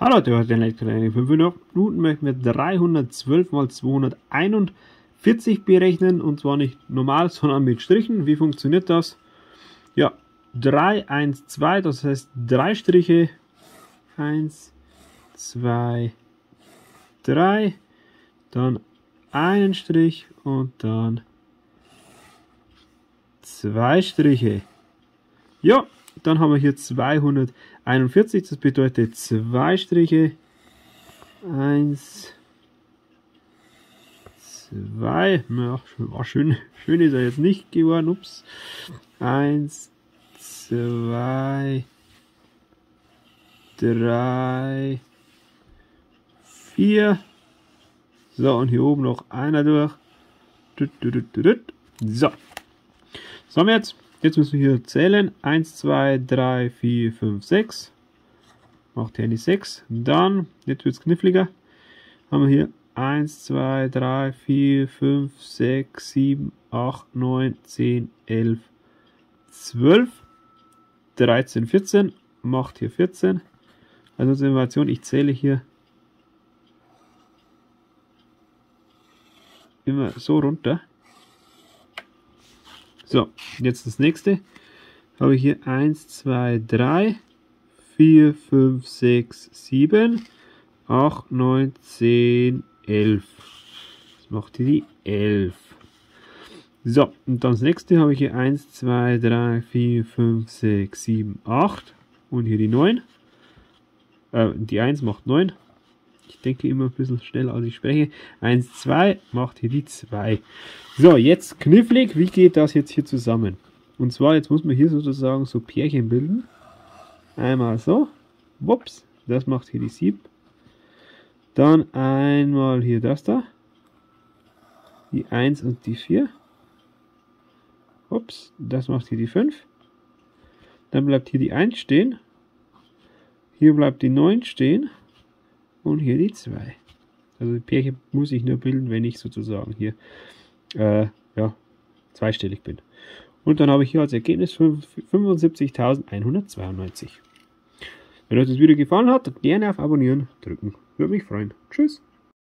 Hallo Leute, heute in Elektrotraining 5 Minuten möchten wir 312 mal 241 berechnen und zwar nicht normal, sondern mit Strichen. Wie funktioniert das? Ja, 3, 1, 2, das heißt drei Striche. 1, 2, 3, dann einen Strich und dann zwei Striche. Ja, dann haben wir hier 241, das bedeutet zwei Striche. Eins, zwei, ja, schön, schön ist er jetzt nicht geworden, ups. Eins, zwei, drei, vier. So, und hier oben noch einer durch. So. So, haben wir jetzt. Jetzt müssen wir hier zählen. 1, 2, 3, 4, 5, 6. Macht Handy 6. Dann, jetzt wird es kniffliger. Haben wir hier 1, 2, 3, 4, 5, 6, 7, 8, 9, 10, 11, 12, 13, 14. Macht hier 14. Also unsere Information, ich zähle hier immer so runter. So, jetzt das nächste. Habe ich hier 1, 2, 3, 4, 5, 6, 7, 8, 9, 10, 11. Das macht hier die 11. So, und dann das nächste habe ich hier 1, 2, 3, 4, 5, 6, 7, 8 und hier die 9. Äh, die 1 macht 9. Ich denke immer ein bisschen schneller, als ich spreche. 1, 2 macht hier die 2. So, jetzt knifflig. Wie geht das jetzt hier zusammen? Und zwar, jetzt muss man hier sozusagen so Pärchen bilden. Einmal so. Wups. Das macht hier die 7. Dann einmal hier das da. Die 1 und die 4. Ups, das macht hier die 5. Dann bleibt hier die 1 stehen. Hier bleibt die 9 stehen und hier die 2. Also die Pärchen muss ich nur bilden, wenn ich sozusagen hier äh, ja, zweistellig bin. Und dann habe ich hier als Ergebnis 75.192. Wenn euch das Video gefallen hat, gerne auf Abonnieren drücken. Würde mich freuen. Tschüss.